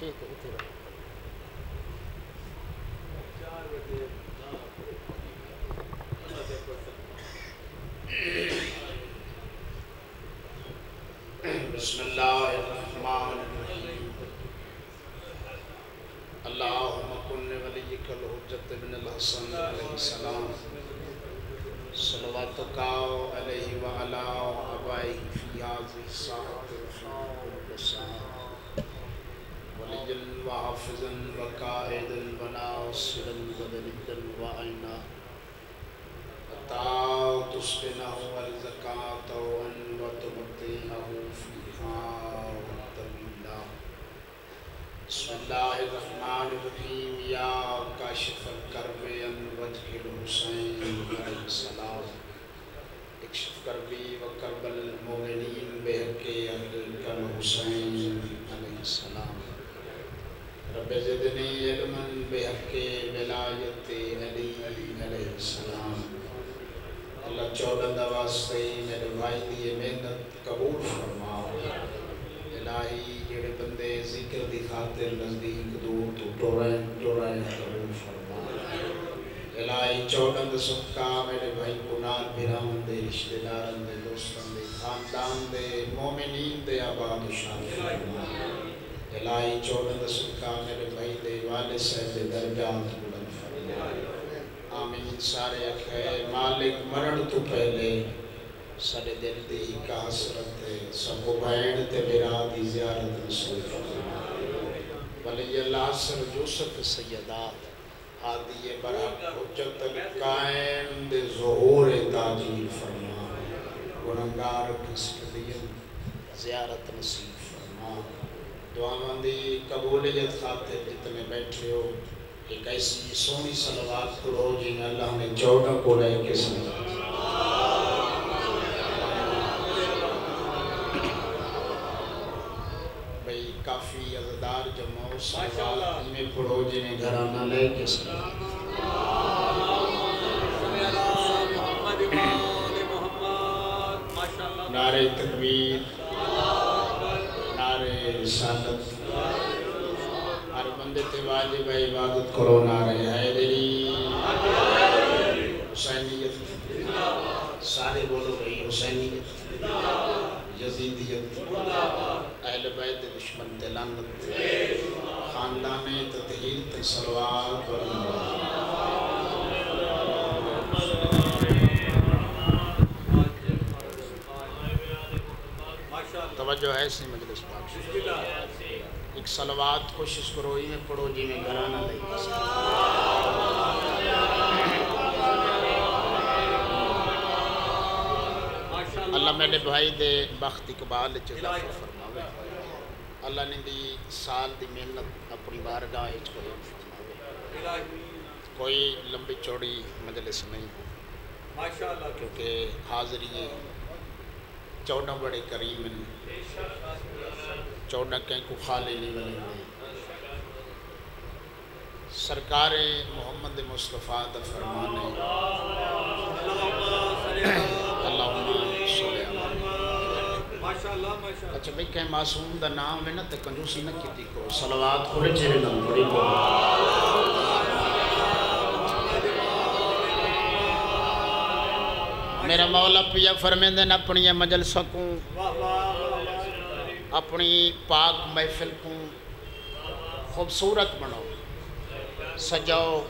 ٹھیک ہے اتنے بسم اللہ الرحمن الرحیم اللہم کن ولیک الحجت ابن الحسن علیہ السلام صلواتکا علیہ وعلا ابائی فی آزی ساعت رحیم القسام ولی وحافظا وقائدا وناصرا ودلدا وعینا حتى تسقنه الزكاة وأن وتمتعه فيها وتميلا بسم الله الرحمن الرحيم. يا كاشف الكرب عن وجه الحسين عليه السلام. اكشف كربي وكرب المؤمنين بحق أهل الكرب حسين اللہ چودہ واسطے میرے بھائی دی محنت قبول فرما الہی جڑے بندے ذکر دی خاطر نزدیک دور تو ٹورائیں ٹورائیں قبول فرما الہی چودہ صدقہ میرے بھائی کنال بھرام دے رشتہ داران دے دوستان دے خاندان دے مومنین دے آباد و شان فرما الہی چودہ صدقہ میرے بھائی دے والد صاحب دے درجات بلند فرما آمین. سارے اکھے مالک مرن تو پہلے سارے دل دی کا حسرت ہے سب بھائن تے میرا دی زیارت نصیب ولی اللہ سر یوسف سیدہ آدی برحق حجت قائم دے ظہور تاجیل فرما گناہگار کس کے زیارت نصیب فرما دعا مندی قبولیت خاطر جتنے بیٹھے ہو ایک ایسی سونی صلوات کرو جن اللہ نے چوڑا کو رہے کے ساتھ بھئی کافی عزدار جمعو صلوات میں پڑھو جنہیں گھرانہ لے کے ساتھ نعرہ تکبیر نعرہ رسالت۔ ہر بندے تے واجب ہے عبادت کرو نعرہ حیدری حسینیت سارے بولو بھئی حسینیت یزیدیت اہل بیت دشمن دلانت خاندان تطہیر تے سلوات ورنہ توجہ ہے اسی مجلس پاک ایک سلوات کوشش کرو ہی میں پڑھو جی میں گھرانہ لے اللہ میرے بھائی دے بخت اقبال اضافہ فرماوے۔ اللہ نے دی سال دی محنت اپنی بارگاہ اچ کوئی فرماوے۔ کوئی لمبی چوڑی مجلس نہیں۔ کیونکہ حاضری چودہ بڑے کریم کہیں کو خالی نہیں بنے ہوئے۔ سرکار محمد مصطفیٰ دا فرمان ہے۔ اللہم صلی اللہ اچھا بھئی کہیں معصوم دا نام ہے نا تے کنجوسی نہ کیتی کو۔ صلوات کھولے چیرے نام پڑی کو میرا مولا پیا فرمیندن اپنی مجلسہ کو۔ اپنی پاک محفل کو خوبصورت بنو سجاؤ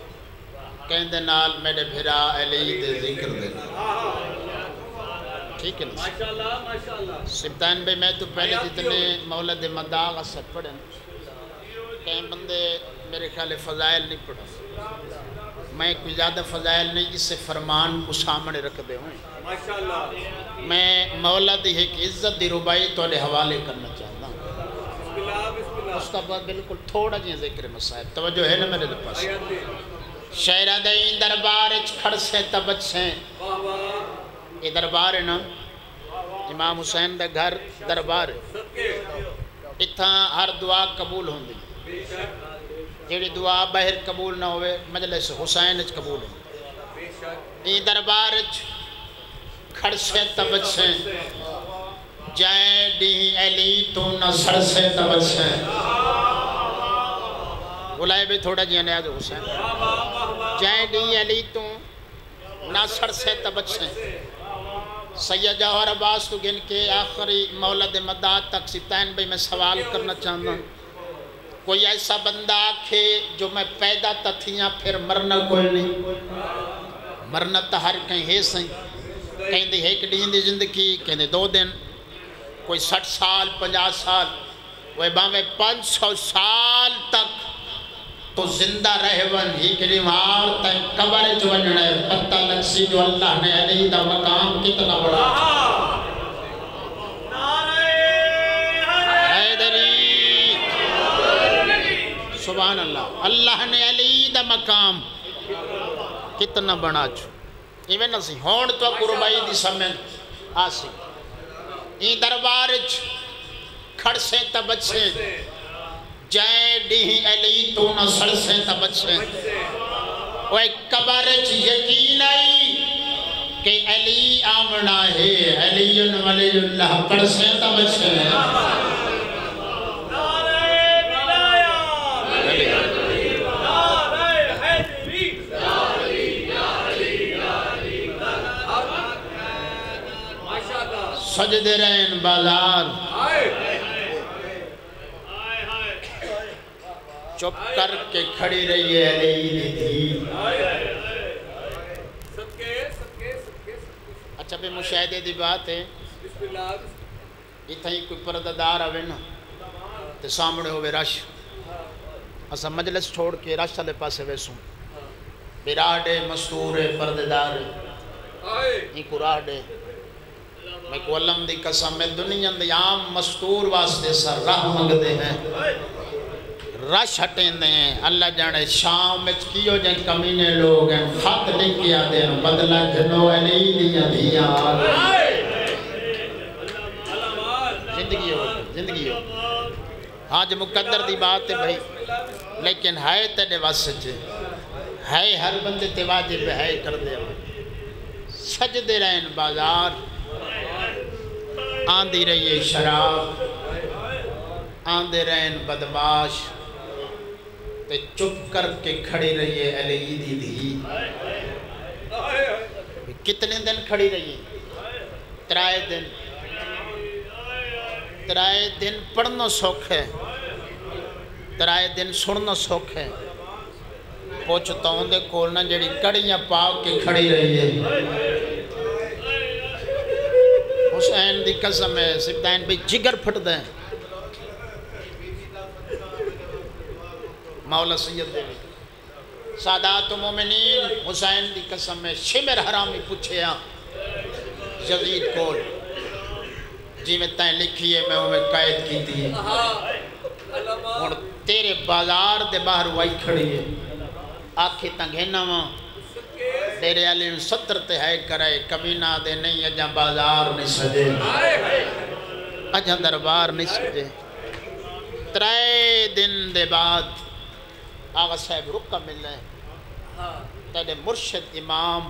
کہندے نال میرے بھرا علی دے ذکر دے۔ ٹھیک ہے نا؟ سبتان بھائی میں تو پہلے جتنے مولا دے مداغ اثر پڑھیں کہیں بندے میرے خیال فضائل نہیں پڑھا۔ میں کوئی زیادہ فضائل نہیں جس سے فرمان کو سامنے رکھ دے ہوئے میں مولا دی ایک عزت دی ربائی تو انہیں حوالے کرنا چاہتا ہوں۔ اس کا بعد بالکل تھوڑا جی ذکر مسائب توجہ ہے نا میرے پاس شہرہ دیں دربار اچ کھڑ سے تبچ سے۔ یہ دربار ہے نا؟ امام حسین دا گھر دربار ہے۔ اتھا ہر دعا قبول ہوں دی جیڑی دعا بہر قبول نہ ہوئے، مجلس حسین اچ قبول ہوں یہ دربار اچ کھڑ سے تبچ سے۔ جائے ڈی علی تو نہ سر سے تبچ سے۔ بلائے بھی تھوڑا جی نیاز حسین۔ جائیں ڈی علی تو ناصر سے تبچ سے۔ سید جوہر عباس تو گن کے آخری مولد مداد تک ستین بھائی میں سوال کرنا چاہتا ہوں۔ کوئی ایسا بندہ آکھے جو میں پیدا تا تھیاں پھر مرنا کوئی نہیں۔ مرنا تا ہر کہیں ہے سہیں کہیں دی ایک دین دی زندگی، کہیں دی دو دن۔ کوئی سٹھ سال پنجا سال۔ وہ باوے پانچ سو سال تک تو زندہ رہ ون ہی کری مار تک قبر جو ونڈا پتہ لگسی جو اللہ نے علی دا مقام کتنا بڑا۔ سبحان اللہ. اللہ نے علی دا مقام کتنا بنا چھو ایویں نسی ہون تو قربائی دی سمیں آسی این دربارچ کھڑ سے تبچ سے. جائے ڈیہی علی تو نہ سڑ سے تبچ سے. وہ ایک کبارچ یقین آئی کہ علی آمنا ہے. علی ولی اللہ پڑھ سے تبچ سجد رین بازار۔ چپ کر کے کھڑی رہی ہے علی دی۔ اچھا بھی مشاہدے دی بات ہے۔ اتھا ہی کوئی پرددار آوے نا تے سامنے ہوئے رش۔ اسا مجلس چھوڑ کے رش والے پاسے ویسوں۔ براڈے مستور پرددار۔ ہی کو راڈے میں کو علم دی قسم میں دنیا دی عام مستور واسطے سر راہ منگدے ہیں۔ رش ہٹیں دیں اللہ جانے شام میں کیو جن کمینے لوگ ہیں۔ خط لکھیا دیں بدلہ جنو علی دیا دیا۔ زندگی ہو زندگی ہو ہاں جو مقدر دی بات ہے بھائی۔ لیکن ہے تیرے واسط جی۔ ہے ہر بندے تے واجب ہے کر دے سجدے رہن بازار۔ آندھی رہی شراب، آندھے رہن بدماش، تے چپ کر کے کھڑی رہی ہے علی دی۔ کتنے دن کھڑی رہی ترائے دن۔ ترائے دن پڑھنا سوکھ ہے۔ ترائے دن سننا سوکھ ہے۔ پوچھتا ہوں دے کولنا جڑی کڑیاں پاک کے کھڑی رہی ہے۔ حسین دی قسم ہے سبتین بھی جگر پھٹ دیں مولا سید دے سادات مومنین حسین دی قسم میں شمر حرامی پوچھے ہاں جدید کول جی میں تائیں لکھی ہے میں ہمیں قائد کی تھی اور تیرے بازار دے باہر وائی کھڑی ہے آنکھیں تنگھینا ڈیرے علیم ستر تے ہے کرے کمینہ دے نہیں اجاں بازار نہیں سجے۔ اجاں دربار نہیں سجے۔ ترائے دن دے بعد آغا صاحب رکا مل رہے تیرے مرشد امام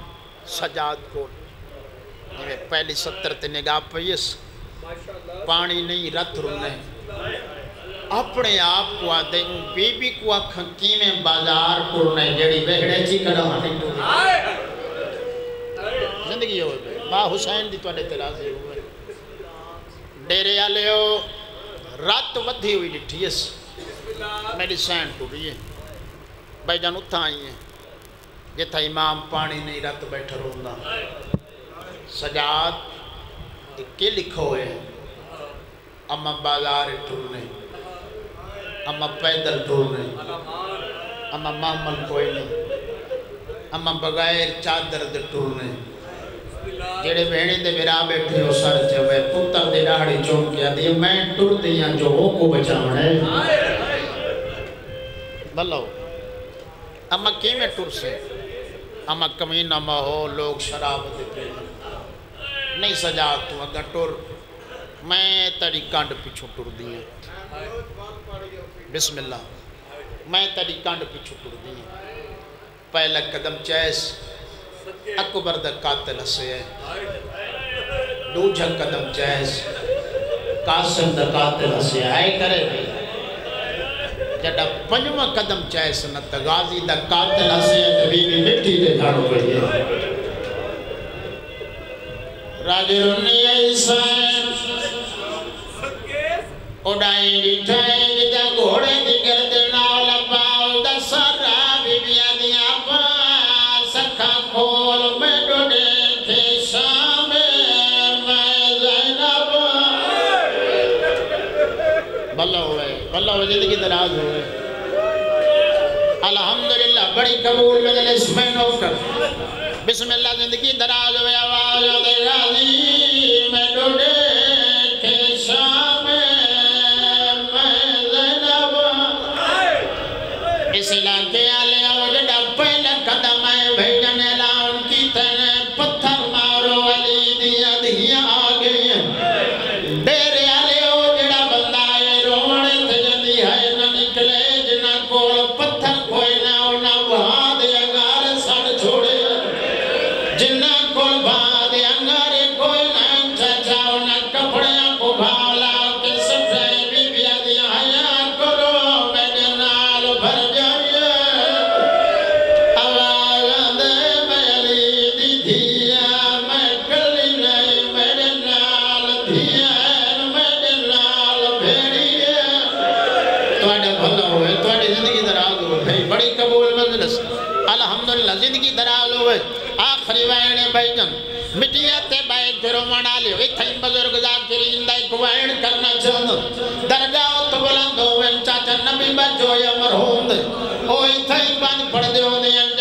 سجاد کو پہلی ستر تے نگاہ پیس پانی نہیں رت رنے اپنے آپ کو آدھے بی بی کو آکھاں کیمیں بازار کرنے جڑی بہڑے چی کڑا ہاں زندگی ہوئے بے با حسین دی توڑے ترازی ہوئے ڈیرے آلے ہو رات ودھی ہوئی ڈٹھی اس میری سین ٹوڑی ہے بھائی جان اتھا آئی ہیں جتھا امام پانی نہیں رات بیٹھا روندہ سجاد کے لکھو ہوئے اما بازار ٹھولنے اما پیدل ٹھولنے اما محمل کوئی نہیں اما بغیر چادر دے ٹھولنے جڑے بہنی دے میرا بیٹھے ہو سر چوے پتر دے ڈاڑی چون کیا دی میں ٹر دیا جو ہو کو بچاؤنے بلو اما کی میں ٹر سے اما کمینہ ماہو لوگ شراب دے پہنے نہیں سجا تو اگر ٹر۔ میں تری کانڈ پیچھو ٹر دیا بسم اللہ۔ میں تری کانڈ پیچھو ٹر دیا پہلا قدم چیس۔ اکبر دا قاتل سے ہے دو جھن قدم جائز۔ قاسم دا قاتل سے آئے کرے بھی جڑا پنجواں قدم جائز سنت غازی دا قاتل حسے ہے جبی بھی مٹھی دے جھاڑو گئی ہے۔ راج رنی ایسان اڈائی ڈٹھائی دا گھوڑے دی اللہ اور کی دلاز ہو گئے۔ الحمدللہ، بڑی قبول میں دل اس میں نوکر بسم اللہ، زندگی دراز ہوئے آواز دے راضی، میں ڈوڑے بیجن مٹیا تے بائی دھرو منالی لیو تھائیں بزرگ ذات دھری اندائی کوائن کرنا چند درگاہ تو بلند ہوئے چاچا نبی بجویا مرہوند او تھائیں بند پڑھ دیو دیئن